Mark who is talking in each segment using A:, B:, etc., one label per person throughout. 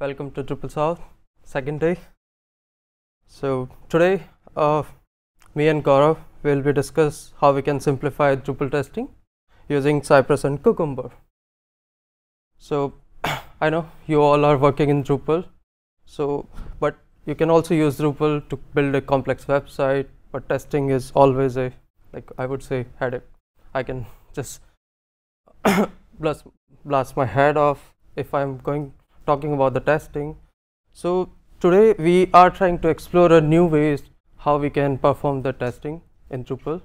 A: welcome to DrupalSouth, second day. So today, uh, me and Gaurav will be discuss how we can simplify Drupal testing using Cypress and Cucumber. So I know you all are working in Drupal, so but you can also use Drupal to build a complex website, but testing is always a like I would say headache. I can just blast blast my head off if I'm going talking about the testing. So today we are trying to explore a new ways how we can perform the testing in Drupal.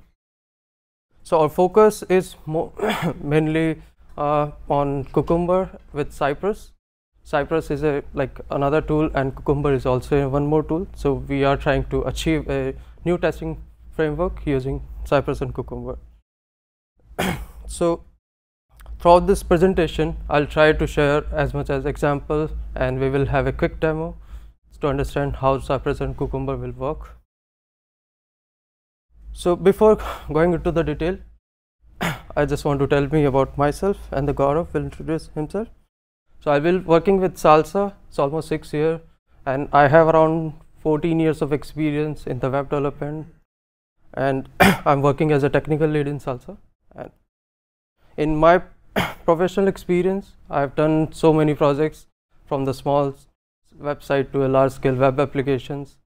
A: So our focus is more mainly uh, on Cucumber with Cypress. Cypress is a like another tool and Cucumber is also one more tool. So we are trying to achieve a new testing framework using Cypress and Cucumber. so throughout this presentation I'll try to share as much as examples and we will have a quick demo to understand how Cypress and Cucumber will work. So before going into the detail I just want to tell me about myself and the Gaurav will introduce himself. So I've been working with Salsa, it's almost six years and I have around 14 years of experience in the web development and I'm working as a technical lead in Salsa and in my professional experience. I've done so many projects from the small website to a large scale web applications.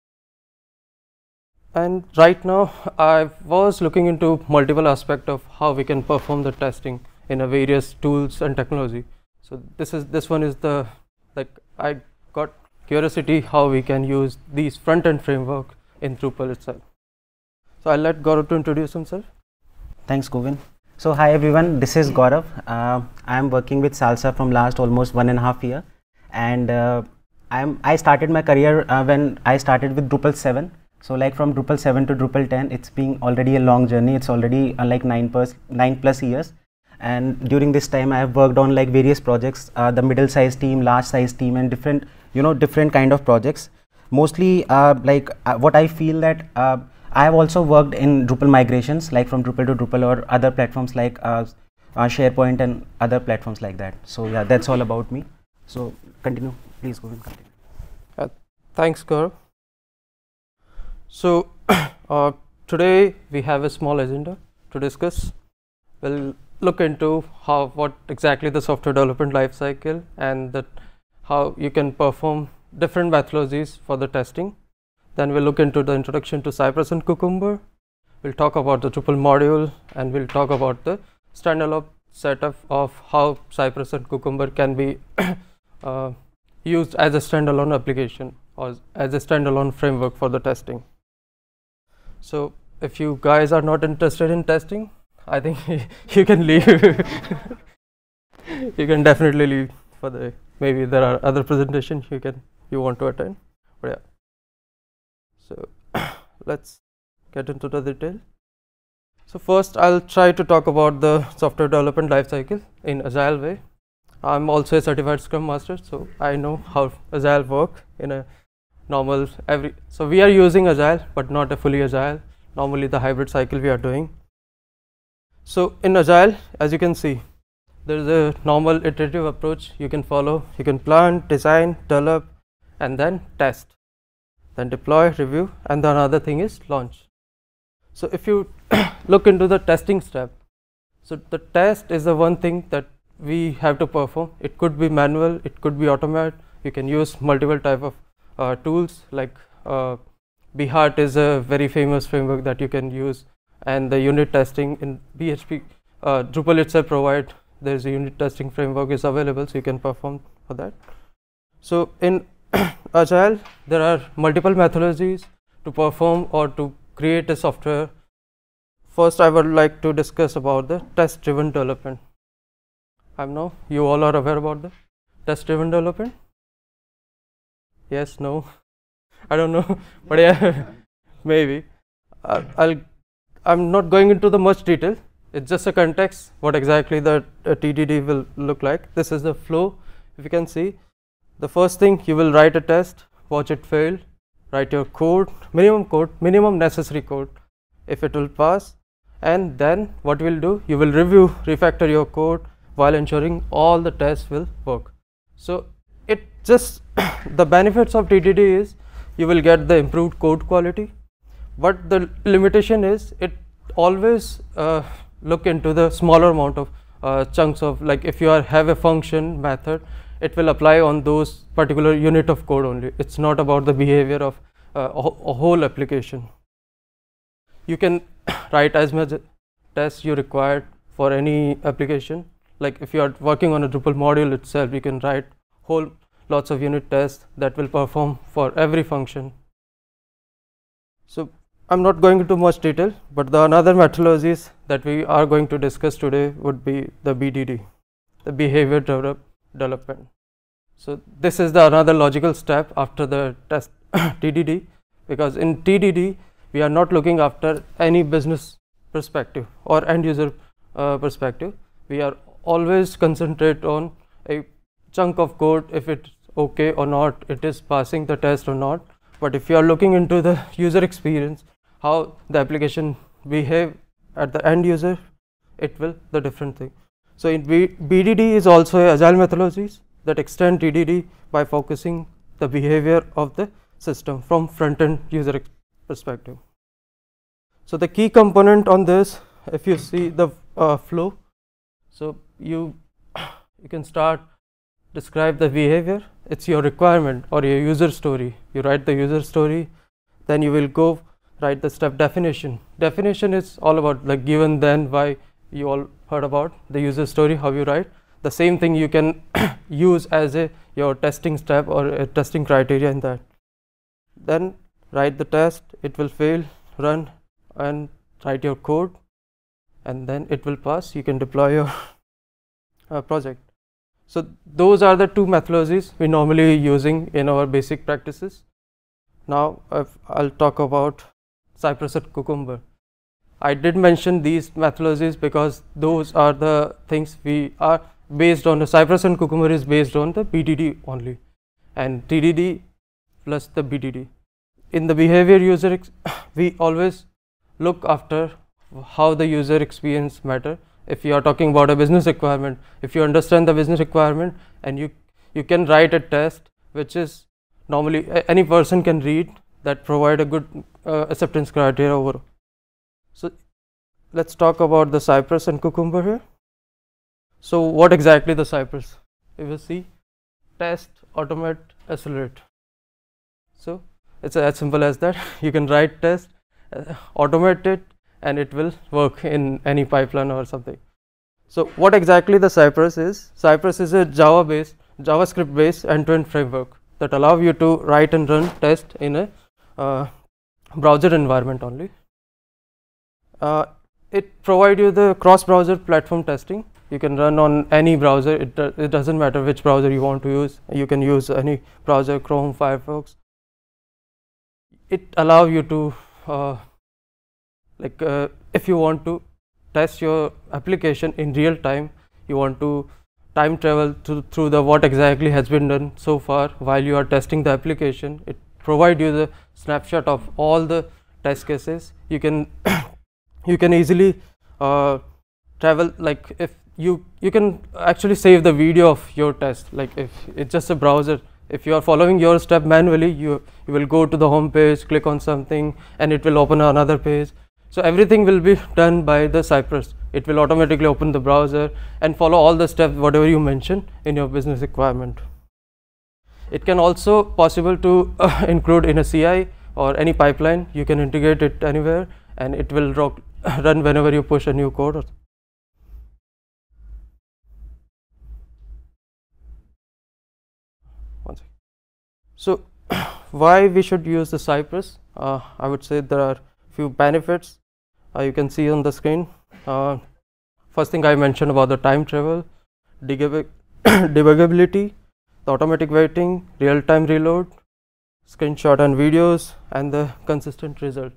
A: And right now I was looking into multiple aspect of how we can perform the testing in a various tools and technology. So this is this one is the like I got curiosity how we can use these front end framework in Drupal itself. So I'll let Gaurav to introduce himself.
B: Thanks, Govind. So, hi everyone, this is Gaurav. Uh, I am working with Salsa from last almost one and a half year, and uh, I'm I started my career uh, when I started with Drupal 7. So, like from Drupal 7 to Drupal 10, it's been already a long journey. It's already uh, like nine plus nine plus years, and during this time, I have worked on like various projects, uh, the middle size team, large size team, and different you know different kind of projects. Mostly, uh, like what I feel that I have also worked in Drupal migrations, like from Drupal to Drupal or other platforms like uh, uh, SharePoint and other platforms like that. So yeah, that's all about me. So continue, please go and continue.
A: Uh, thanks, Gaurav. So uh, today we have a small agenda to discuss. We'll look into how what exactly the software development lifecycle and that how you can perform different methodologies for the testing then we'll look into the introduction to Cypress and Cucumber. We'll talk about the Drupal module and we'll talk about the standalone setup of how Cypress and Cucumber can be uh, used as a standalone application or as a standalone framework for the testing. So if you guys are not interested in testing, I think you can leave. you can definitely leave for the maybe there are other presentations you can you want to attend. So let's get into the detail. So first I'll try to talk about the software development lifecycle in agile way. I'm also a certified scrum master so I know how agile work in a normal every so we are using agile but not a fully agile normally the hybrid cycle we are doing. So in agile as you can see there is a normal iterative approach you can follow you can plan design develop and then test then deploy, review, and the another thing is launch. So if you look into the testing step, so the test is the one thing that we have to perform. It could be manual, it could be automated. You can use multiple type of uh, tools like uh, Behat is a very famous framework that you can use, and the unit testing in PHP uh, Drupal itself provide. There is a unit testing framework is available, so you can perform for that. So in agile there are multiple methodologies to perform or to create a software. First i would like to discuss about the test driven development. I know you all are aware about the test driven development. Yes no. I don't know but yeah maybe. Uh, i'll i'm not going into the much detail. It's just a context what exactly the uh, tdd will look like. This is the flow if you can see the first thing you will write a test watch it fail write your code minimum code minimum necessary code. If it will pass and then what we'll do you will review refactor your code while ensuring all the tests will work. So it just the benefits of TDD is you will get the improved code quality but the limitation is it always uh, look into the smaller amount of uh, chunks of like if you are have a function method it will apply on those particular unit of code only. It's not about the behavior of uh, a, whole application. You can write as much tests you require for any application. Like if you are working on a Drupal module itself you can write whole lots of unit tests that will perform for every function. So I'm not going into much detail, but the another methodologies that we are going to discuss today would be the BDD, the behavior develop, development. So this is the another logical step after the test TDD, because in TDD we are not looking after any business perspective or end user uh, perspective. We are always concentrate on a chunk of code if it's okay or not, it is passing the test or not. But if you are looking into the user experience, how the application behave at the end user it will the different thing so in B bdd is also agile methodologies that extend tdd by focusing the behavior of the system from front end user perspective. So the key component on this if you see the uh, flow so you you can start describe the behavior. It's your requirement or your user story. You write the user story then you will go write the step definition. Definition is all about like given then why you all heard about the user story how you write the same thing you can use as a your testing step or a testing criteria in that. Then write the test it will fail run and write your code and then it will pass you can deploy your uh, project. So those are the two methodologies we normally using in our basic practices. Now I'll talk about Cypress Cucumber. I did mention these methodologies because those are the things we are based on the Cypress and Cucumber is based on the BDD only and TDD plus the BDD. In the behavior user we always look after how the user experience matter if you are talking about a business requirement if you understand the business requirement and you you can write a test which is normally any person can read that provide a good uh, acceptance criteria over. Let's talk about the Cypress and Cucumber here. So what exactly the Cypress? You will see test, automate, accelerate. So it's as simple as that. You can write test, uh, automate it, and it will work in any pipeline or something. So what exactly the Cypress is? Cypress is a Java based, JavaScript based end-to-end framework that allow you to write and run test in a uh, browser environment only. Uh, it provide you the cross browser platform testing. You can run on any browser. It, do, it doesn't matter which browser you want to use. You can use any browser chrome firefox. It allow you to uh, like uh, if you want to test your application in real time you want to time travel to, through the what exactly has been done so far while you are testing the application. It provide you the snapshot of all the test cases. You can you can easily uh, travel like if you you can actually save the video of your test. Like if it's just a browser. If you are following your step manually you you will go to the home page click on something and it will open another page. So everything will be done by the cypress. It will automatically open the browser and follow all the steps whatever you mention in your business requirement. It can also possible to uh, include in a CI or any pipeline. You can integrate it anywhere and it will run whenever you push a new code. So why we should use the Cypress? Uh, I would say there are few benefits uh, you can see on the screen. Uh, first thing I mentioned about the time travel, debuggability, the automatic waiting, real-time reload, screenshot and videos and the consistent result.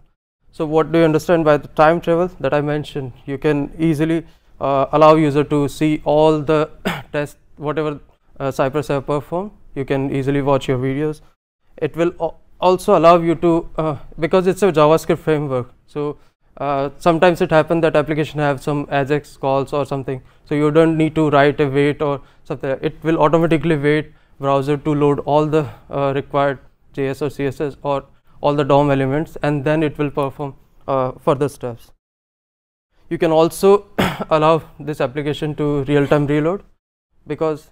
A: So what do you understand by the time travel that I mentioned? You can easily uh, allow user to see all the tests whatever uh, Cypress have performed. You can easily watch your videos. It will also allow you to uh, because it's a JavaScript framework. So uh, sometimes it happens that application have some AJAX calls or something. So you don't need to write a wait or something. It will automatically wait browser to load all the uh, required JS or CSS or all the DOM elements and then it will perform uh, further steps. You can also allow this application to real-time reload because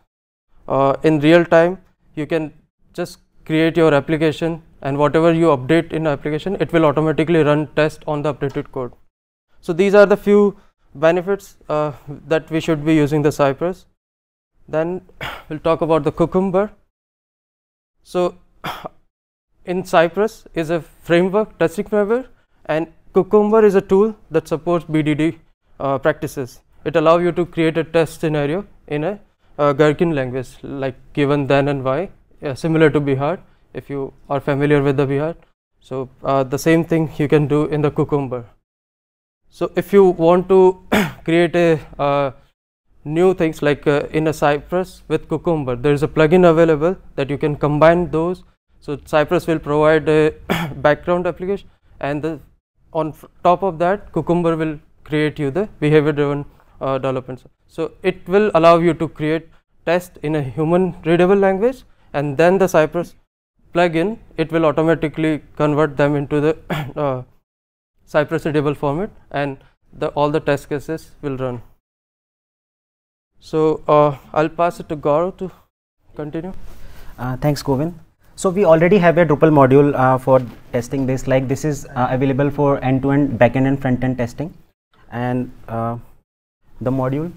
A: uh, in real time you can just create your application and whatever you update in application it will automatically run test on the updated code. So these are the few benefits uh, that we should be using the Cypress. Then we'll talk about the Cucumber. So in Cypress is a framework, testing framework and Cucumber is a tool that supports BDD uh, practices. It allows you to create a test scenario in a uh, Gherkin language like given then and why uh, similar to Behat if you are familiar with the Behat. So uh, the same thing you can do in the Cucumber. So if you want to create a uh, new things like uh, in a Cypress with Cucumber, there is a plugin available that you can combine those. So Cypress will provide a background application and the on top of that Cucumber will create you the behavior driven uh, development. So it will allow you to create test in a human readable language and then the Cypress plugin it will automatically convert them into the uh, Cypress readable format and the all the test cases will run. So uh, I'll pass it to Gaurav to continue.
B: Uh, thanks, Govind. So we already have a Drupal module uh, for testing this. Like this is uh, available for end-to-end backend and front-end testing, and uh, the module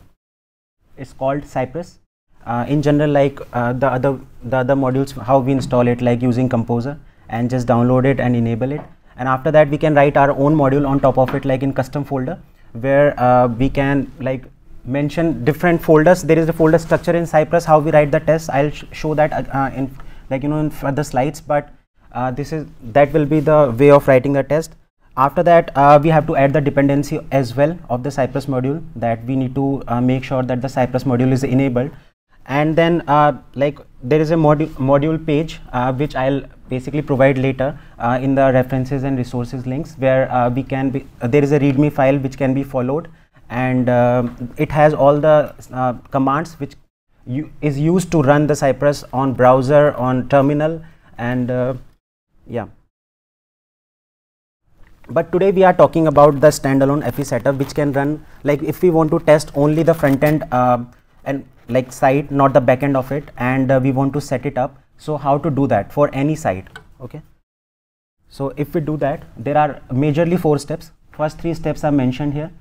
B: is called Cypress. Uh, in general, like the other the other modules, how we install it, like using Composer, and just download it and enable it and after that we can write our own module on top of it like in custom folder where uh, we can like mention different folders there is a folder structure in cypress how we write the test i'll sh show that uh, in like you know in further slides but uh, this is that will be the way of writing the test. After that uh, we have to add the dependency as well of the cypress module that we need to uh, make sure that the cypress module is enabled. And then uh, like there is a module module page which i'll basically provide later uh, in the references and resources links where uh, we can be uh, there is a readme file which can be followed. And it has all the commands which is used to run the cypress on browser on terminal and yeah. But today we are talking about the standalone FE setup which can run like if we want to test only the front end uh, and like site not the back end of it and uh, we want to set it up. So how to do that for any site okay? So if we do that there are majorly four steps. First three steps are mentioned here.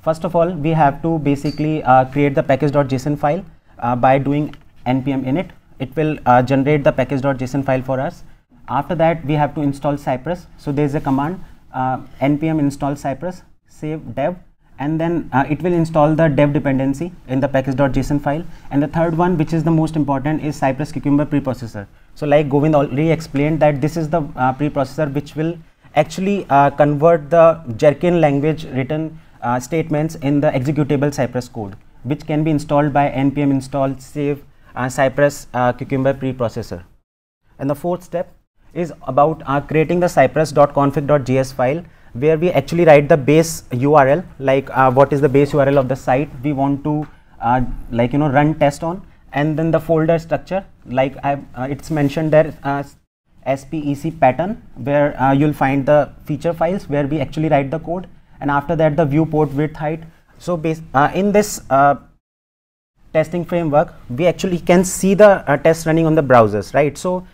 B: First of all we have to basically uh, create the package.json file uh, by doing npm init it will uh, generate the package.json file for us. After that we have to install cypress. So there is a command uh, npm install cypress save dev and then uh, it will install the dev dependency in the package.json file. And the third one which is the most important is cypress cucumber preprocessor. So like govind already explained that this is the uh, preprocessor which will actually convert the Gherkin language written uh, statements in the executable cypress code which can be installed by npm install save uh, cypress uh, cucumber preprocessor. And the fourth step is about creating the cypress.config.js file where we actually write the base URL like uh, what is the base URL of the site we want to uh, like you know run test on. And then the folder structure like uh, it's mentioned there as spec pattern where uh, you'll find the feature files where we actually write the code. And after that the viewport width height so uh, in this uh, testing framework we actually can see the test running on the browsers right? So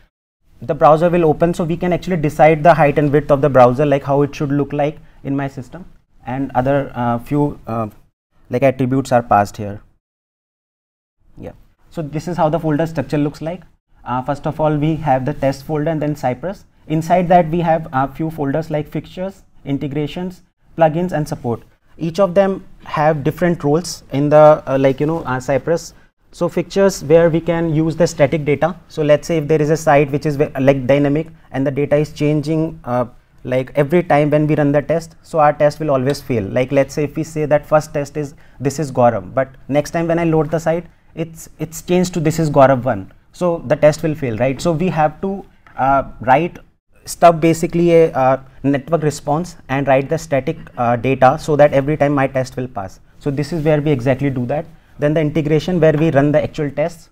B: the browser will open so we can actually decide the height and width of the browser like how it should look like in my system and other uh, few uh, like attributes are passed here. Yeah. So this is how the folder structure looks like. Uh, first of all we have the test folder and then cypress. Inside that we have a few folders like fixtures integrations plugins and support each of them have different roles in the uh, like you know uh, cypress so fixtures where we can use the static data. So let's say if there is a site which is like dynamic and the data is changing uh, like every time when we run the test, so our test will always fail. Like let's say if we say that first test is this is Gaurav, but next time when I load the site, it's it's changed to this is Gaurav one. So the test will fail, right? So we have to uh, write stub basically a uh, network response and write the static uh, data so that every time my test will pass. So this is where we exactly do that. Then the integration where we run the actual tests.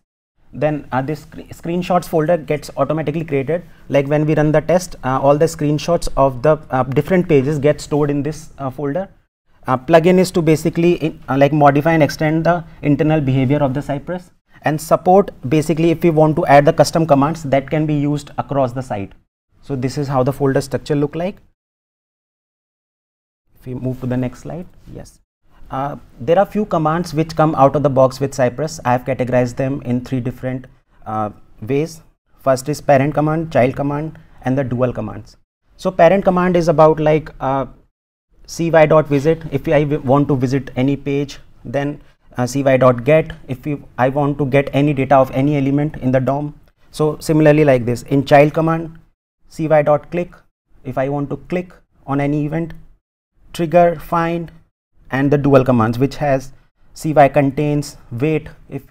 B: Then uh, this sc screenshots folder gets automatically created. Like when we run the test uh, all the screenshots of the uh, different pages get stored in this uh, folder. Plugin is to basically in, like modify and extend the internal behavior of the cypress. And support basically if we want to add the custom commands that can be used across the site so this is how the folder structure look like if we move to the next slide yes uh, there are few commands which come out of the box with Cypress. I have categorized them in three different uh, ways. First is parent command, child command, and the dual commands. So parent command is about like uh, cy.visit. If I want to visit any page, then uh, cy.get. If I want to get any data of any element in the DOM. So similarly like this. In child command, cy.click. If I want to click on any event, trigger, find, and the dual commands which has cy contains wait. If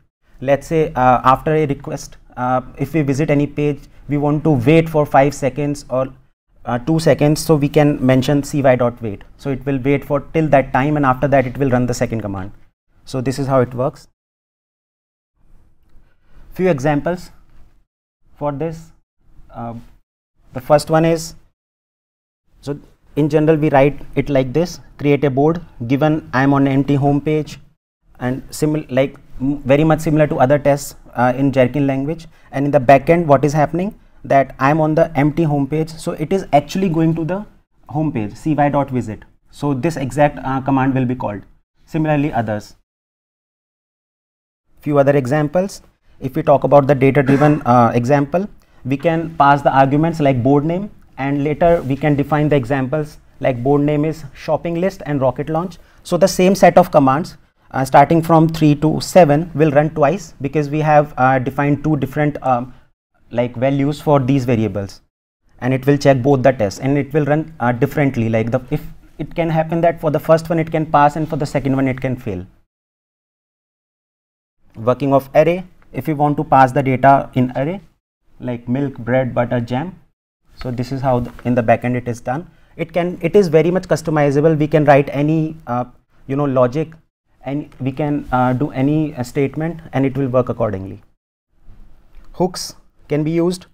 B: let's say uh, after a request uh, if we visit any page we want to wait for 5 seconds or uh, 2 seconds so we can mention cy dot wait. So it will wait for till that time and after that it will run the second command. So this is how it works. Few examples for this. Uh, the first one is so in general we write it like this. Create a board given i am on empty home page and similar like very much similar to other tests uh, in Gherkin language. And in the backend what is happening? That I am on the empty home page. So it is actually going to the home page cy.visit so this exact uh, command will be called. Similarly others. Few other examples. If we talk about the data driven uh, example we can pass the arguments like board name and later we can define the examples like board name is shopping list and rocket launch. So the same set of commands uh, starting from 3 to 7 will run twice because we have uh, defined two different um, like values for these variables and it will check both the tests and it will run uh, differently like the if it can happen that for the first one it can pass and for the second one it can fail. Working of array if we want to pass the data in array like milk, bread, butter, jam. So this is how the, in the backend it is done. It can it is very much customizable. We can write any uh, you know logic and we can uh, do any uh, statement and it will work accordingly. Hooks can be used.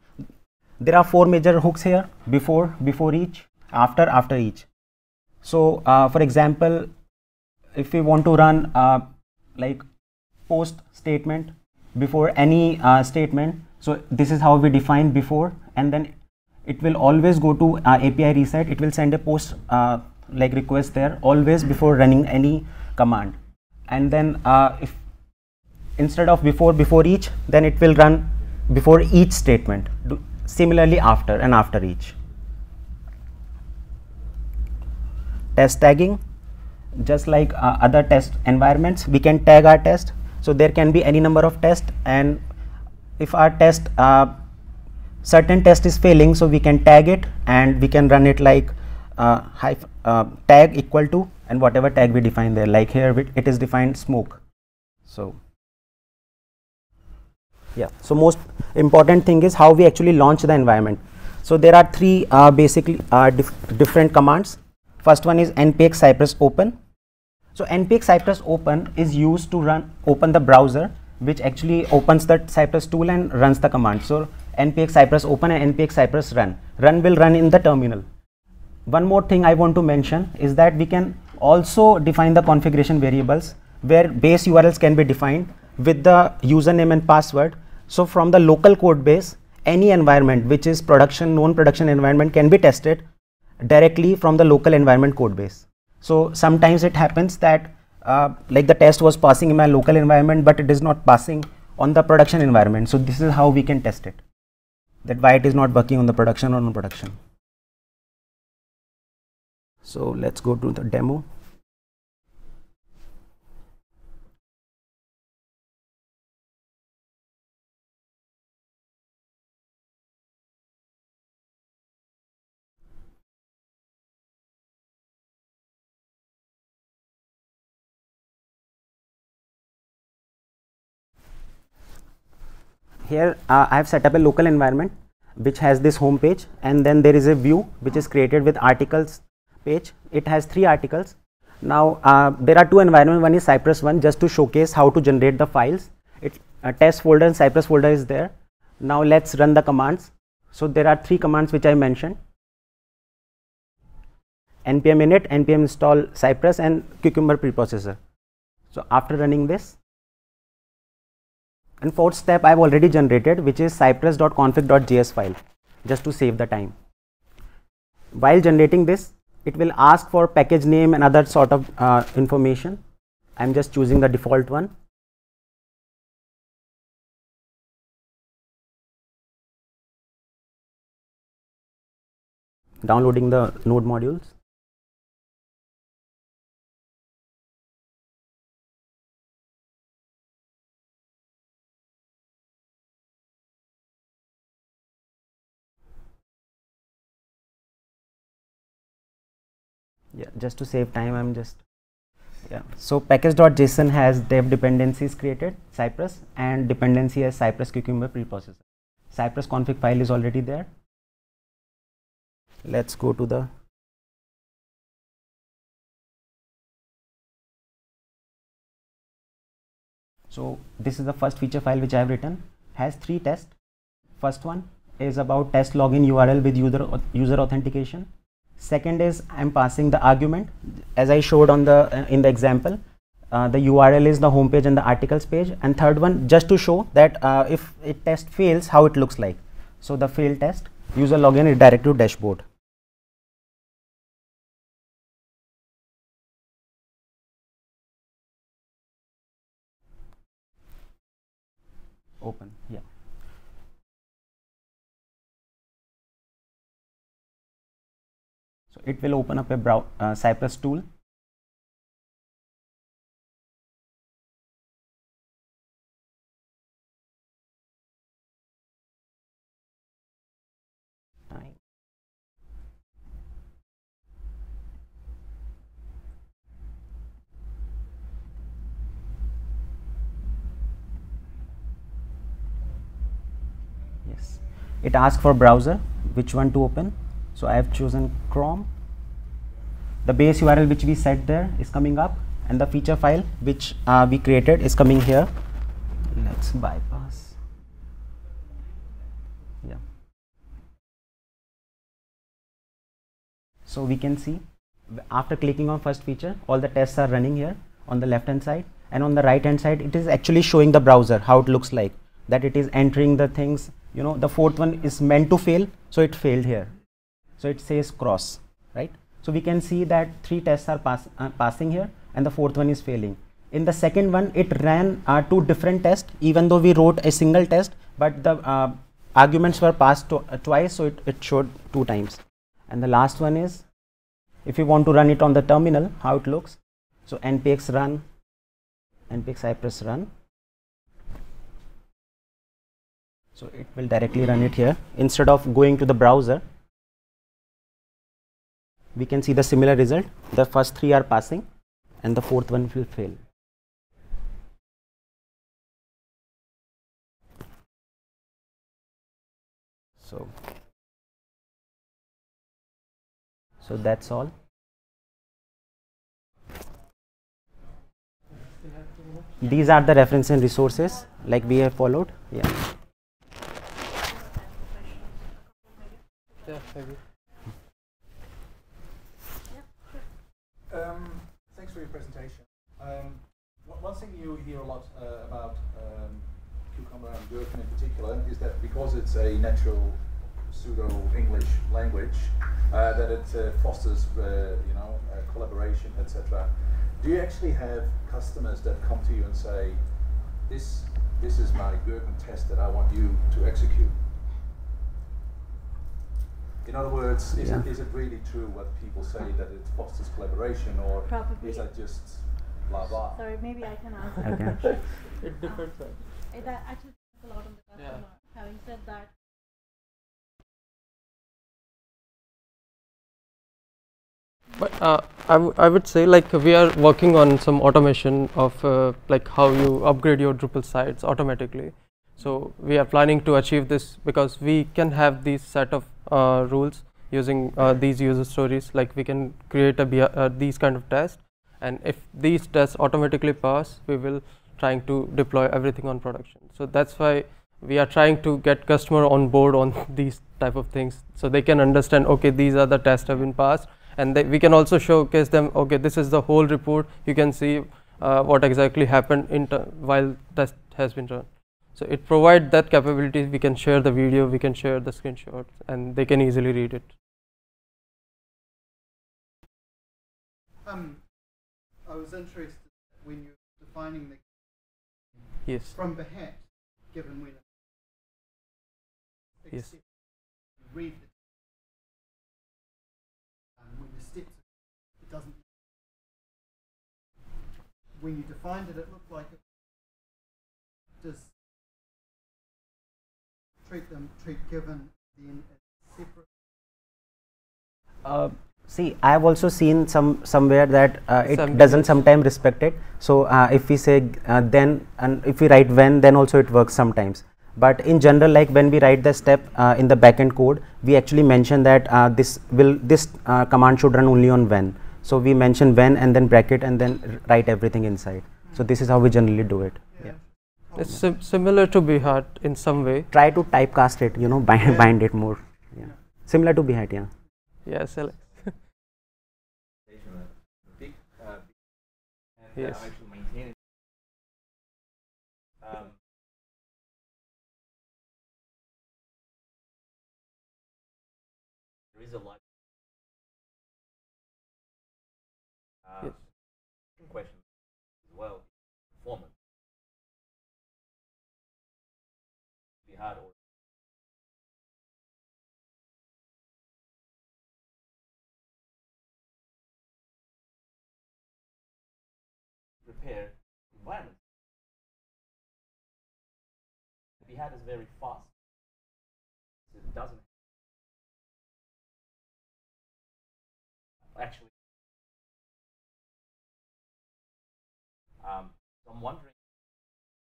B: There are four major hooks here before before each after after each. So uh, for example if we want to run uh, like post statement before any uh, statement so this is how we define before and then it will always go to uh, API reset. It will send a post uh, like request there always before running any command. And then uh, if instead of before before each, then it will run before each statement. Do, similarly after and after each. Test tagging, just like uh, other test environments, we can tag our test. So there can be any number of tests and if our test uh, certain test is failing so we can tag it and we can run it like uh, uh, tag equal to and whatever tag we define there. Like here it is defined smoke. So yeah. So most important thing is how we actually launch the environment. So there are three uh, basically uh, dif different commands. First one is npx cypress open. So npx cypress open is used to run open the browser which actually opens the cypress tool and runs the command. So npx cypress open and npx cypress run. Run will run in the terminal. One more thing i want to mention is that we can also define the configuration variables where base urls can be defined with the username and password. So from the local code base any environment which is production known production environment can be tested directly from the local environment code base. So sometimes it happens that uh, like the test was passing in my local environment but it is not passing on the production environment so this is how we can test it that why it is not working on the production or non production. So let's go to the demo. Here uh, I have set up a local environment which has this home page and then there is a view which is created with articles page it has three articles now uh, there are two environments one is cypress one just to showcase how to generate the files it uh, test folder and Cypress folder is there. Now let's run the commands. So there are three commands which I mentioned. npm init, npm install Cypress and Cucumber preprocessor. So after running this, and fourth step I've already generated which is cypress.config.js file just to save the time. While generating this, it will ask for package name and other sort of uh, information. I'm just choosing the default one. Downloading the node modules. Yeah just to save time i'm just yeah. So package.json has dev dependencies created cypress and dependency as cypress cucumber preprocessor. Cypress config file is already there. Let's go to the so this is the first feature file which i have written. Has three tests. First one is about test login url with user user authentication second is i'm passing the argument. As i showed on the uh, in the example uh, the url is the home page and the articles page. And third one just to show that uh, if it test fails how it looks like. So the fail test user login is direct to dashboard. Open yeah So it will open up a brow uh, Cypress tool. Yes, it asks for browser, which one to open so I have chosen Chrome. The base URL which we set there is coming up and the feature file which uh, we created is coming here. Let's bypass. Yeah. So we can see after clicking on first feature all the tests are running here on the left hand side and on the right hand side it is actually showing the browser how it looks like. That it is entering the things you know the fourth one is meant to fail so it failed here so it says cross, right? So we can see that three tests are pass, uh, passing here and the fourth one is failing. In the second one, it ran uh, two different tests, even though we wrote a single test, but the uh, arguments were passed to, uh, twice, so it, it showed two times. And the last one is, if you want to run it on the terminal, how it looks. So npx run, npx cypress run. So it will directly run it here instead of going to the browser we can see the similar result. The first three are passing and the fourth one will fail. So so that's all. These are the reference and resources like we have followed. Yeah
A: yeah
C: one thing you hear a lot uh, about um, Cucumber and Gherkin in particular is that because it's a natural pseudo-English language, uh, that it uh, fosters, uh, you know, uh, collaboration, etc. Do you actually have customers that come to you and say, "This, this is my Gherkin test that I want you to execute"? In other words, is, yeah. it, is it really true what people say that it fosters collaboration, or
D: Probably.
C: is that just blah blah.
D: Sorry, maybe I can answer.
B: Okay.
A: it depends. Um,
D: it actually depends a lot on the customer. Yeah. Having said that,
A: but uh, I, I would say like we are working on some automation of uh, like how you upgrade your Drupal sites automatically. So we are planning to achieve this because we can have these set of uh, rules using uh, these user stories. Like we can create a uh, these kind of tests and if these tests automatically pass we will trying to deploy everything on production. So that's why we are trying to get customer on board on these type of things so they can understand okay these are the tests have been passed. And they, we can also showcase them okay this is the whole report. You can see uh, what exactly happened in while test has been run. So it provides that capability. We can share the video we can share the screenshots and they can easily read it.
E: Um, I was interested when you were defining the
A: yes.
E: from Behat, given when
A: Yes.
E: you read the um, when the steps it doesn't when you defined it it looked like it does treat them treat given then as separate.
B: Uh, see, I have also seen some somewhere that uh, it
A: Some
B: doesn't sometimes respect it. So uh, if we say uh, then and if we write when, then also it works sometimes. But in general, like when we write the step uh, in the backend code, we actually mention that uh, this will this uh, command should run only on when. So we mention when and then bracket and then write everything inside. So this is how we generally do it. Yeah.
A: it's sim- similar to Behat in some way
B: Try to typecast it, you know, bind, bind it more. Yeah. Similar to Behat, yeah.
A: yes Alex.
F: big, uh, big and
A: Yes.
F: I'm actually maintaining. Um, there is a lot. Uh,
A: Yes.
F: second question as well, performance. Behat prepare environment. The Behat is very fast. It doesn't actually. Um, so I'm wondering,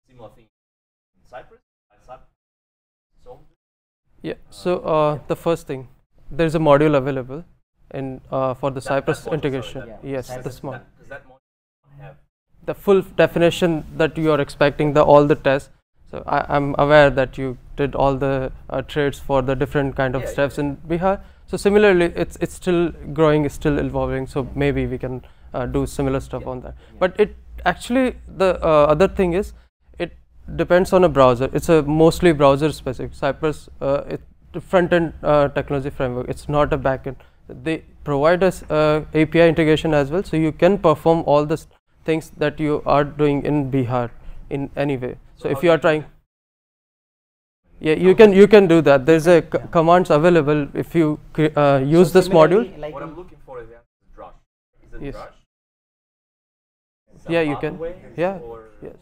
F: similar thing in Cypress. Cypress.
A: Yeah. So uh, the first thing, there is a module available in uh, for the
F: That-
A: Cypress integration.
F: that-
A: yes,
B: Cypress-
A: the small.
F: That, does that module have?
A: The full definition that you are expecting the all the tests. So I, I'm aware that you did all the uh, trades for the different kind of
F: Yeah, yeah,
A: steps in Behat. So similarly, it's it's still growing, it's still evolving. So maybe we can uh, do similar stuff
F: Yeah.
A: on that. But it actually the uh, other thing is it depends on a browser. It's a mostly browser specific. Cypress uh, it front end uh, technology framework. It's not a back end. They provide us uh, API integration as well, so you can perform all the s- things that you are doing in Behat in any way. So,
F: So
A: if you are trying, yeah, you can you can do that. There's a c- commands available if you uh, use
B: So
A: this module.
B: like
F: what I'm looking for is the answer Drush. Is it
A: Yes.
F: Drush?
A: Yeah, you can.
F: other
A: Yeah, Yes,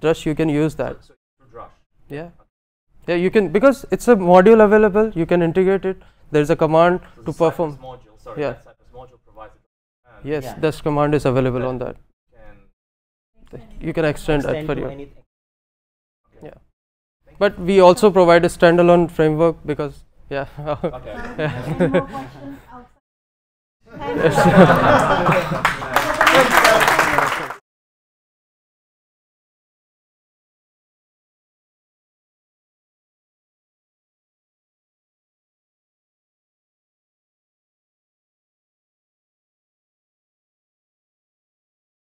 A: just you can use that.
F: So, so Drush.
A: Yeah, yeah, you can because it's a module available. You can integrate it. There's a command
F: So
A: to perform.
F: Cypress module, sorry,
A: Yeah.
F: module provides it. And
A: Yes,
B: Yeah.
A: this command is available on that.
F: Can
A: You can extend that
B: extend
A: for
B: to
A: you.
B: anything.
A: Yeah. But we also provide a standalone framework because yeah.
F: Okay.
A: Yeah.